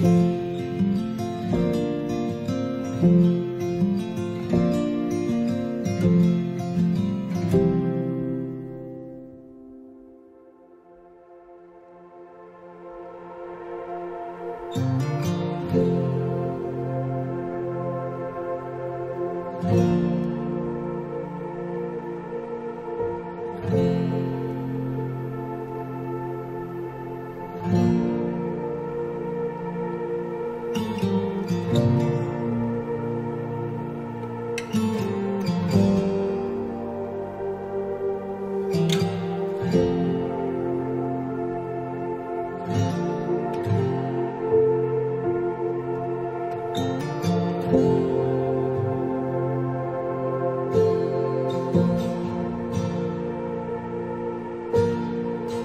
Bye.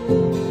You